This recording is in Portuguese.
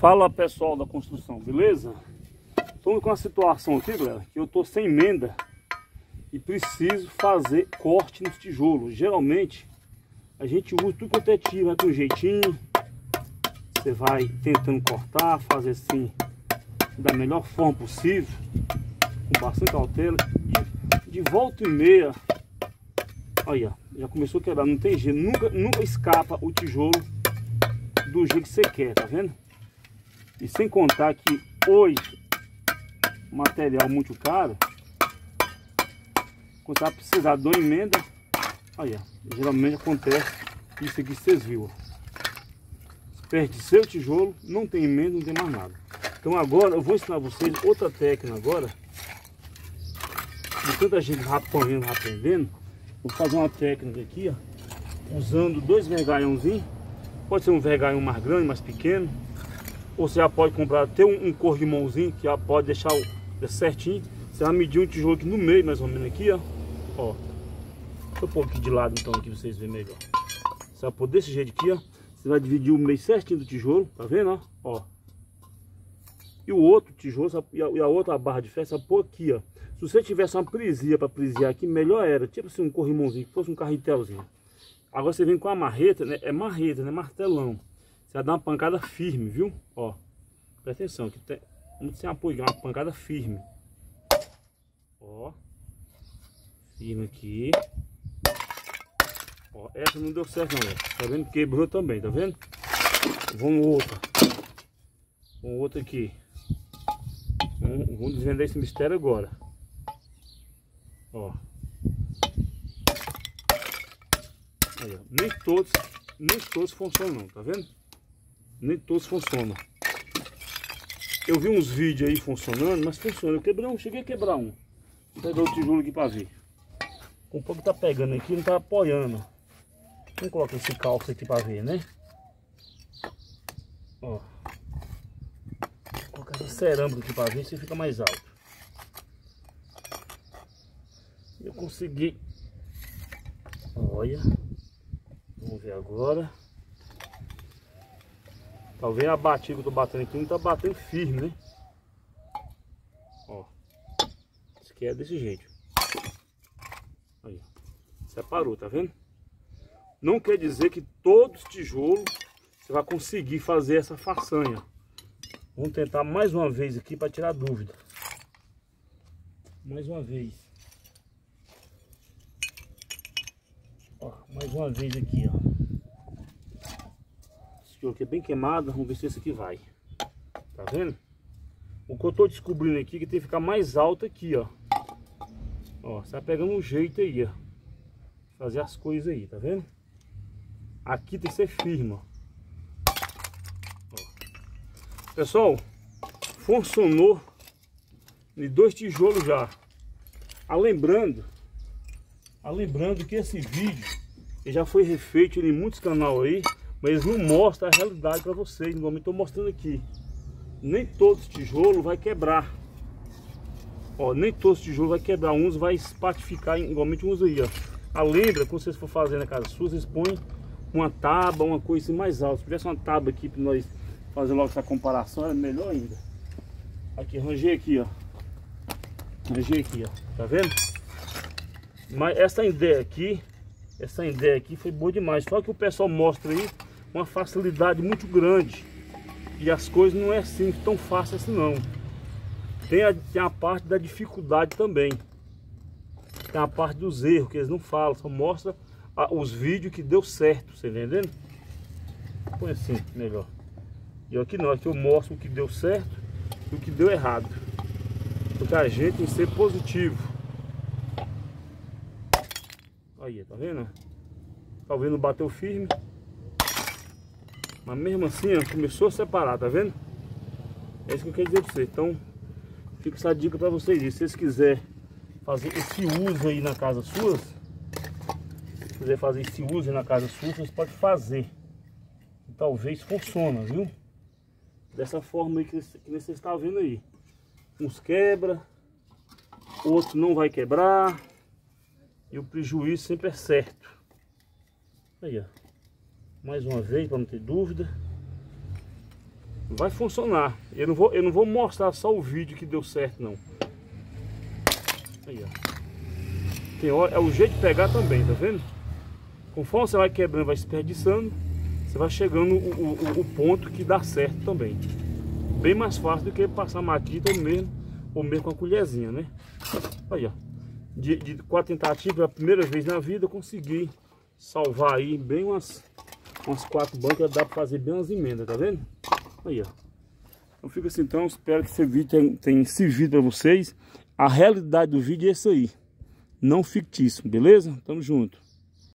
Fala pessoal da construção, beleza? Estou com uma situação aqui, galera, que eu estou sem emenda e preciso fazer corte nos tijolos. Geralmente a gente usa tudo quanto é tiro, vai com jeitinho. Você vai tentando cortar, fazer assim da melhor forma possível, com bastante cautela. E de volta e meia, olha, já começou a quebrar, não tem jeito, nunca, nunca escapa o tijolo do jeito que você quer, tá vendo? E sem contar que hoje, material muito caro, quando vai precisar de uma emenda, aí ó, geralmente acontece isso aqui vocês viram. Perde seu tijolo, não tem emenda, não tem mais nada. Então agora eu vou ensinar vocês outra técnica agora. De tanta gente apanhando, aprendendo. Vou fazer uma técnica aqui, ó. Usando dois vergalhãozinhos. Pode ser um vergalhão mais grande, mais pequeno você já pode comprar até um, um corrimãozinho que já pode deixar o, certinho. Você vai medir um tijolo aqui no meio, mais ou menos aqui, ó. Ó. Deixa eu pôr aqui de lado então, aqui vocês verem melhor. Você vai pôr desse jeito aqui, ó. Você vai dividir o meio certinho do tijolo, tá vendo, ó? ó. E o outro tijolo, e a, e a outra barra de ferro, você vai pôr aqui, ó. Se você tivesse uma prisia para prisiar aqui, melhor era. Tipo assim, um corrimãozinho, que fosse um carretelzinho. Agora você vem com a marreta, né? É marreta, né? Martelão. Você vai dar uma pancada firme, viu? Ó, presta atenção, que tem, vamos sem apoio, uma pancada firme. Ó, firme aqui. Ó, essa não deu certo não, tá vendo? Quebrou também, tá vendo? Vamos outra. Vamos outra aqui. Vamos, vamos desvendar esse mistério agora. Ó. Aí, ó. Nem todos, nem todos funcionam tá vendo? Nem todos funcionam. Eu vi uns vídeos aí funcionando, mas funciona. Eu quebrei um, cheguei a quebrar um. Vou pegar o tijolo aqui para ver. Um pouco tá pegando aqui, não tá apoiando. Vamos colocar esse calço aqui para ver, né? Ó. Vou colocar essa cerâmica aqui para ver se fica mais alto. Eu consegui. Olha. Vamos ver agora. Talvez a batida que eu tô batendo aqui não tá batendo firme, né? Ó. Isso aqui é desse jeito. Aí, Separou, tá vendo? Não quer dizer que todos os tijolos você vai conseguir fazer essa façanha. Vamos tentar mais uma vez aqui para tirar dúvida. Mais uma vez. Ó, mais uma vez aqui, ó aqui é bem queimado, vamos ver se esse aqui vai. Tá vendo? O que eu tô descobrindo aqui é que tem que ficar mais alto aqui, ó. Ó, você vai pegando um jeito aí, ó. Fazer as coisas aí, tá vendo? Aqui tem que ser firme, ó. Pessoal, funcionou de dois tijolos já. Ah, lembrando, ah, lembrando que esse vídeo já foi refeito em muitos canais aí. Mas eles não mostram a realidade para vocês, igual eu estou mostrando aqui. Nem todos os tijolos vai quebrar. Ó, nem todos os tijolos vai quebrar, uns vai espatificar igualmente uns aí, ó. A lembra, quando vocês for fazer na casa sua, vocês põem uma tábua, uma coisa assim mais alta. Se tivesse uma tábua aqui para nós fazer logo essa comparação, era melhor ainda. Aqui, arranjei aqui, ó. Arranjei aqui, ó. Tá vendo? Mas essa ideia aqui, essa ideia aqui foi boa demais. Só que o pessoal mostra aí uma facilidade muito grande. E as coisas não é assim, tão fácil assim não. Tem a, tem a parte da dificuldade também. Tem a parte dos erros que eles não falam, só mostra a, os vídeos que deu certo, você entendendo? Põe assim, melhor. E aqui não, aqui eu mostro o que deu certo e o que deu errado. Porque a gente tem que ser positivo. Aí, tá vendo? Talvez não bateu firme. Mas mesmo assim, ó, começou a separar, tá vendo? É isso que eu quero dizer pra vocês. Então, fica essa dica pra vocês. Se vocês quiserem fazer esse uso aí na casa sua, se quiser fazer esse uso na casa sua, vocês podem fazer. E talvez funcione, viu? Dessa forma aí que, que vocês estão vendo aí. Uns quebra, outros não vai quebrar. E o prejuízo sempre é certo. Aí, ó mais uma vez para não ter dúvida vai funcionar. Eu não vou, eu não vou mostrar só o vídeo que deu certo, não. Aí, ó. Tem hora, é o jeito de pegar também, tá vendo? Conforme você vai quebrando, vai desperdiçando, você vai chegando o, o, o ponto que dá certo também. Bem mais fácil do que passar maquita mesmo, ou mesmo com a colherzinha, né? Aí, ó. De, de quatro tentativas, a primeira vez na vida, consegui salvar aí bem umas, umas quatro bancas, dá para fazer bem umas emendas, tá vendo? Aí, ó. Então fica assim, então, espero que esse vídeo tenha, tenha servido para vocês. A realidade do vídeo é isso aí, não fictício, beleza? Tamo junto.